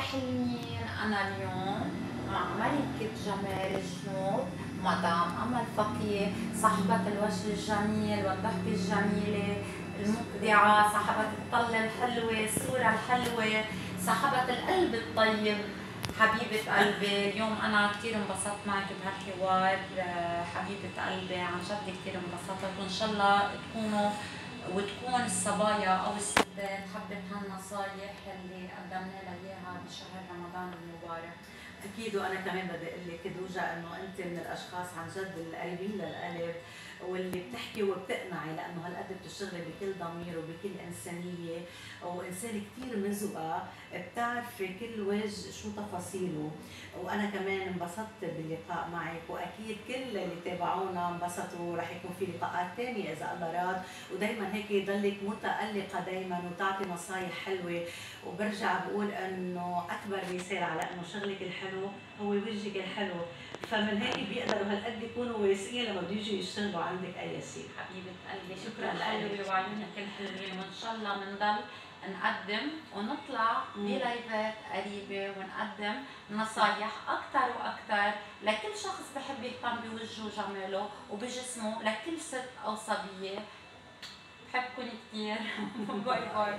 حلوين أنا اليوم؟ مع ملكة جمال الجنوب مدام أمل فقيه صاحبة الوجه الجميل والضحكة الجميلة المبدعة صاحبة الطلة الحلوة الصورة الحلوة صاحبة القلب الطيب. حبيبة قلبي اليوم أنا كثير انبسطت معك بهالحوار حبيبة قلبي. عن جد كثير انبسطت. وإن شاء الله تكونوا وتكون الصبايا أو الستات حبت هالنصايح اللي قدمنا لها بشهر رمضان المبارك. أكيد وأنا كمان بدي أقول لك دوجا إنه أنت من الأشخاص عن جد القريبين للقلب واللي بتحكي وبتقنعي لأنه هالقد بتشتغلي بكل ضمير وبكل إنسانية وانسانه كثير مزقه بتعرفي كل وجه شو تفاصيله. وأنا كمان انبسطت باللقاء معك وأكيد كل اللي تابعونا انبسطوا رح يكون في لقاءات ثانية إذا الله راد. ودائما هيك ضلك متألقة دائما وتعطي نصايح حلوة. وبرجع بقول إنه أكبر مثال على إنه شغلك الحلو هو وجهك الحلو. فمن هيك بيقدروا هالقد يكونوا واثقين لما بيجوا يشتغلوا عندك أي شيء حبيبة قلبي شكرا لك. وعيونك الحلوين وإن شاء الله بنضل نقدم ونطلع بلايفات قريبة ونقدم نصايح أكثر وأكثر لكل شخص بحب يهتم بوجهه وجماله وبجسمه لكل ست أو صبية. بحبكم كثير باي باي